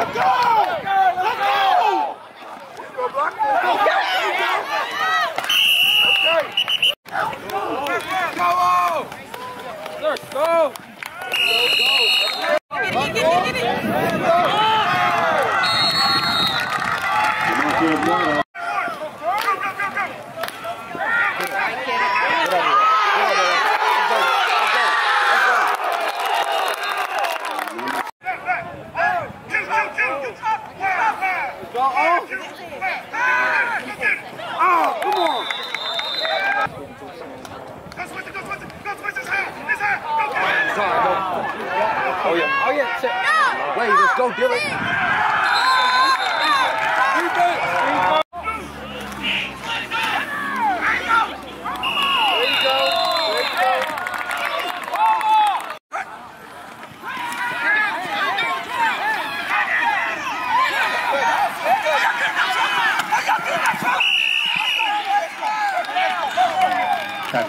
Go!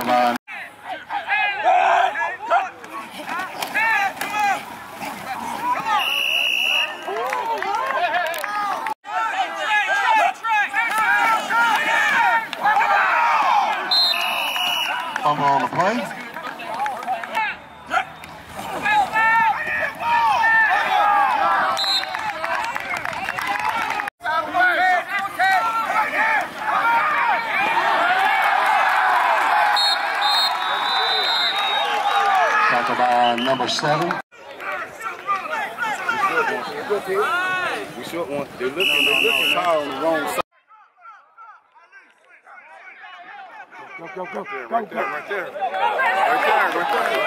come on. seven. We should want. They're looking. They're looking foul on the wrong side. Go, go, go, go, right there, right there, right there, right there.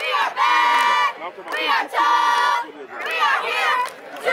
We are back. We are tough. We are here to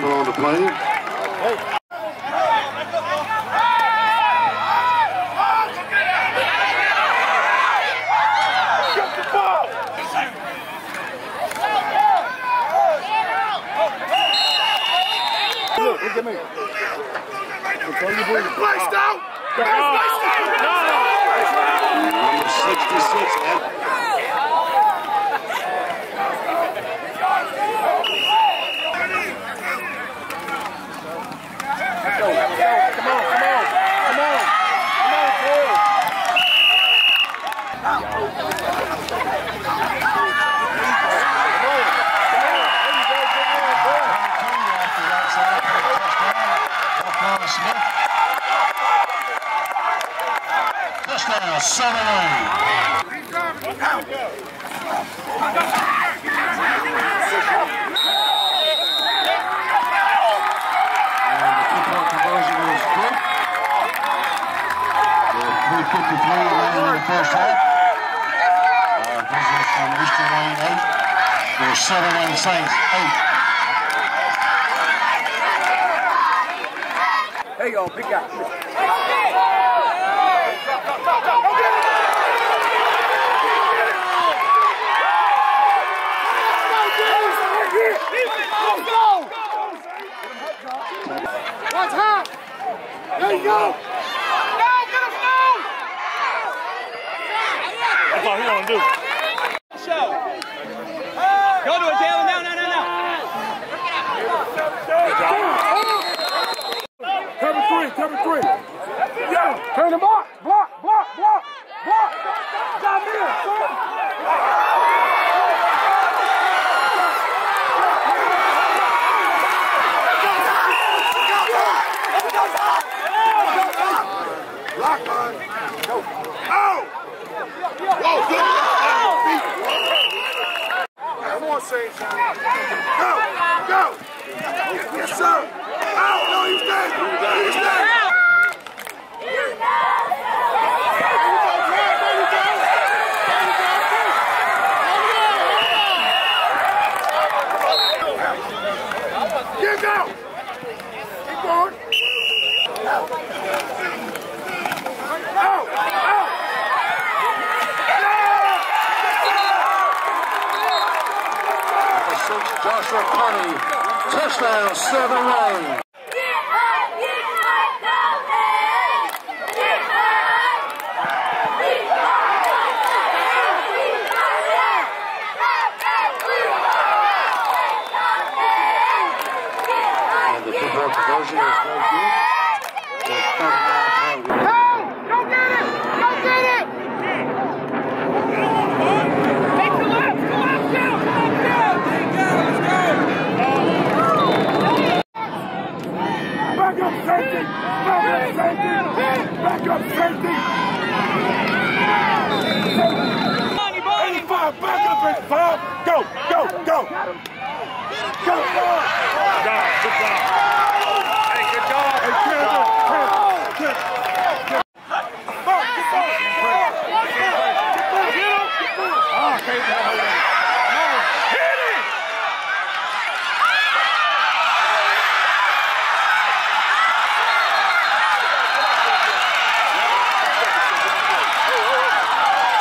fumble on the play. Look, look at me. Control your breathing. Placed out! Placed out! Number 66, Ed- Come on, come on, come on, come on, come on, Cole. The two-point conversion is good. 353 in the first half. Uh, visitors from Eastern Wayne 8. For Southern Wayne Saints 8. There you go, big guy. Watch high. There you go. That's all he want to do. Show. Go to it, Taylor. No, no, no, no. Cover three, cover three. Yo, turn the block, block, block, block, block. Stop here, son. Lock on. Go. Oh! Oh, good. Come on, Saints. Go. Go. Yes, sir. Oh, no, he's dead. He's dead. Get go. Keep going. Out. Out. Number 6, Joshua Carney. Touchdown, Southern Wayne. And the two-point conversion is no good. There's 39 point lead. Go get it. Go get it. Back up safety. Back up safety. Back up safety. 85, back up 85. Go, go, go. Go, go. Good job. Good job. Hey, good job. Hey, Kendall, Kendall, Kendall. Ball, get ball. Get him. Ah, can't hold it. Hit him.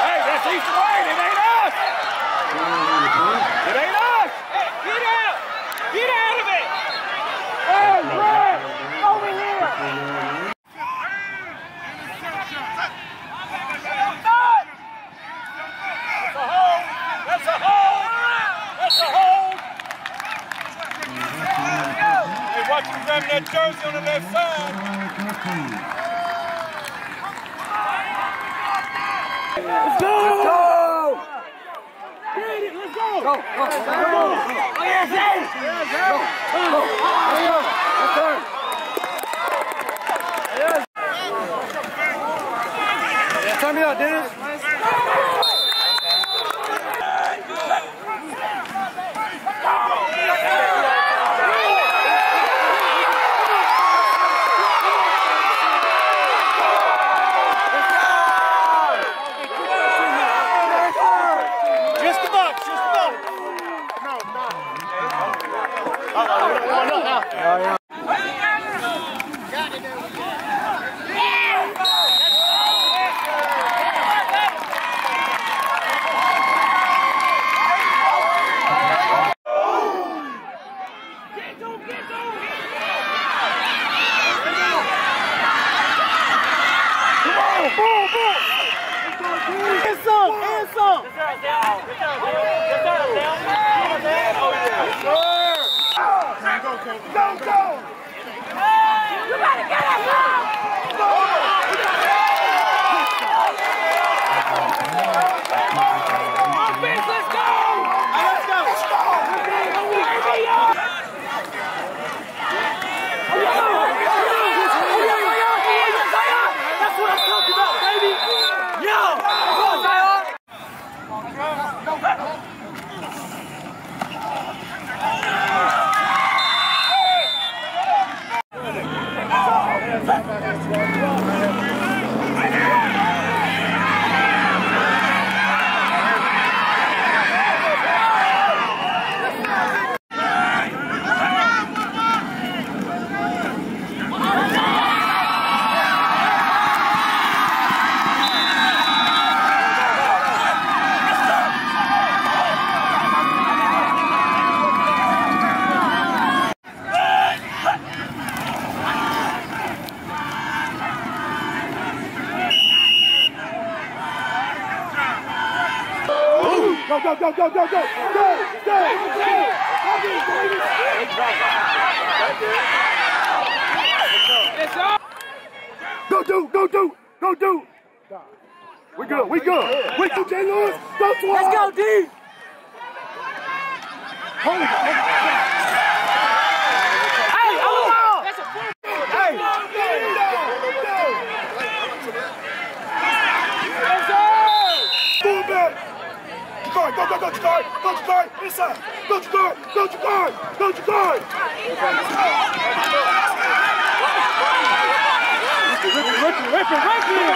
Hey, that's East Wayne. It ain't us. It ain't us. Get out. Get out of it. Hey, Red, over here. That's a hold. That's a hold. Hey, watch him grabbing that jersey on the left side. Let's go! Let's go! Get it, let's go! Go, go, go! Oh, yes, yes! Go, go, let's go! Let's go! Yes! Time me out, Dennis. Go, go, go, go, go, go! Go, go, go! Go do, go do, go do! We good, we good. We good, J. Lewis. Go to Let's go, D. Holy Hey, I'm Hey. Move back. Go, go, to guard, go to guard, inside, go to guard, go to guard, go to guard. On,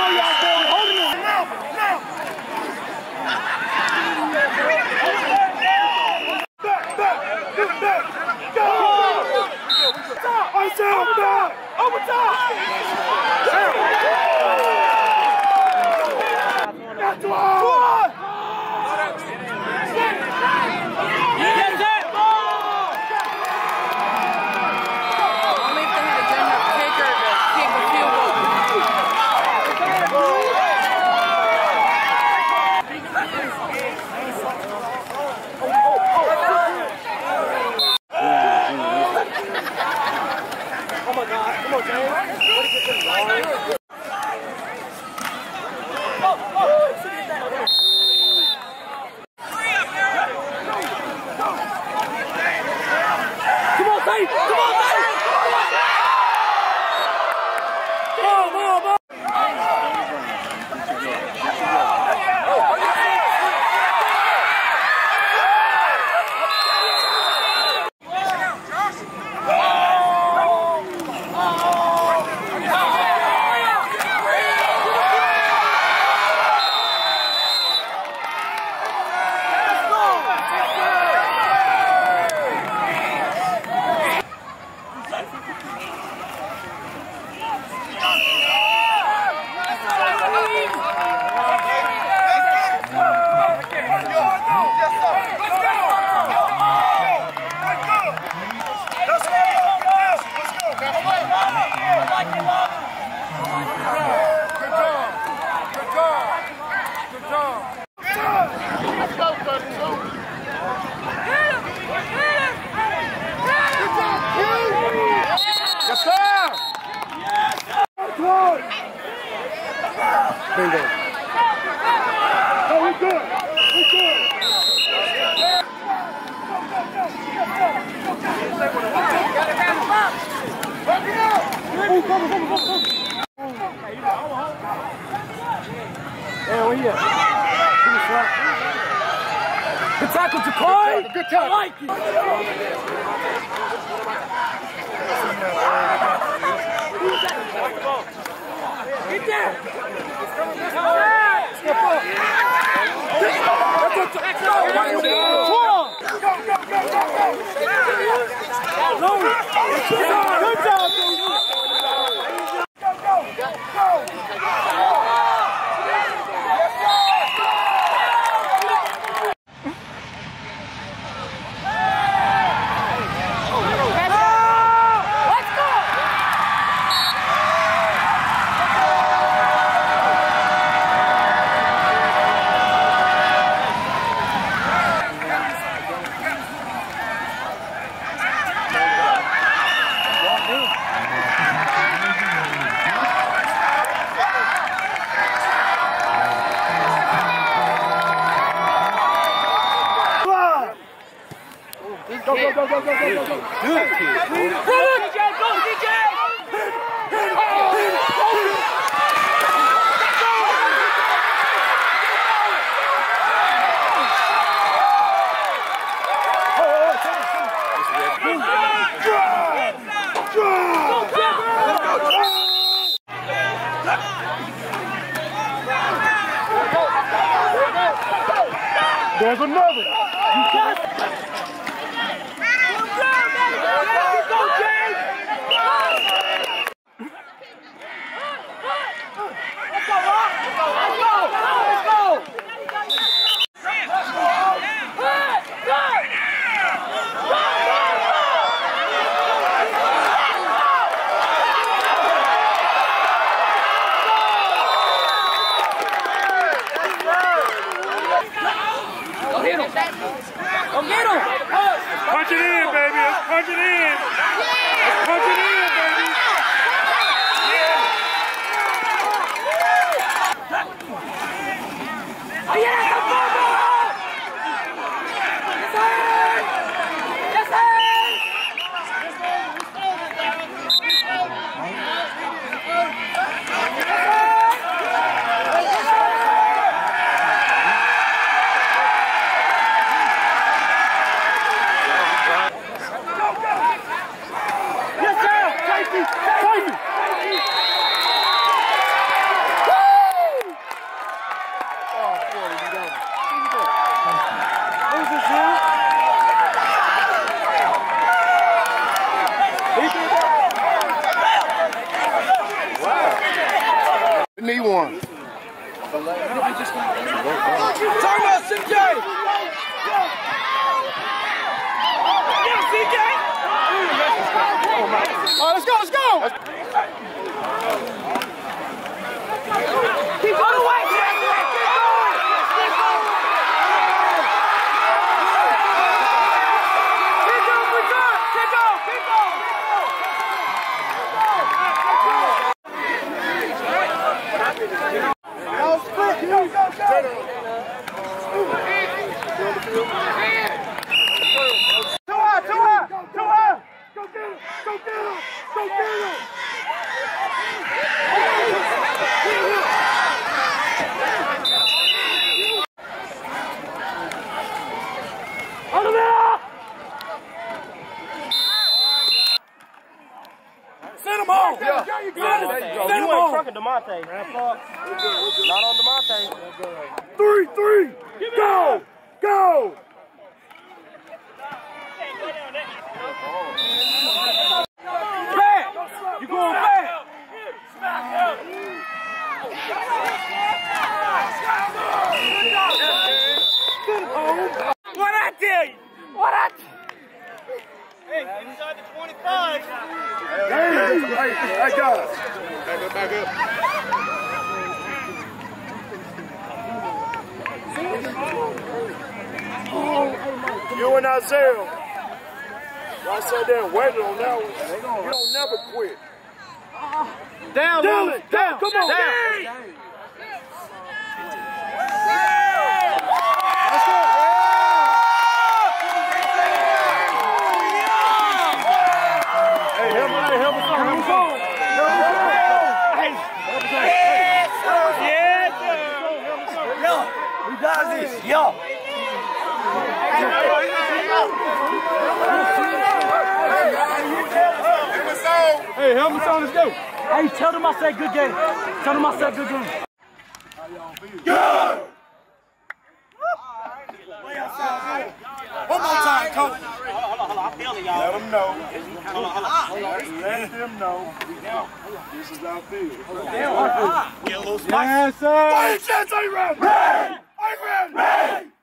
y'all. 哎他把我带 You at? Give me a slap. Good tackle, Jacoy! Good tackle. I like it! Get there! Step up! That's a Come on! Good job, dude! Let's go! go, go, go, go, go. Good kid. DJ, go, DJ! There's another. Send him home. Yeah. There you go. Him home. DeMonte. Not on DeMonte. Three, three. Go, go. 45. Hey, hey, I got us. Back up, back up. You and Isaiah. I sat there and on that one. You don't never quit. Down, down, down, down. come on, down. down. Hey, help me on, let's go. Hey, tell them I said good game. Tell them I said good game. One more time, coach. Hold on, hold on. I'm feeling y'all. Let them know. Let them know. This is our field. Yes, sir. Fire chance, are you ready? Ready. Are you ready? Ready. Begin.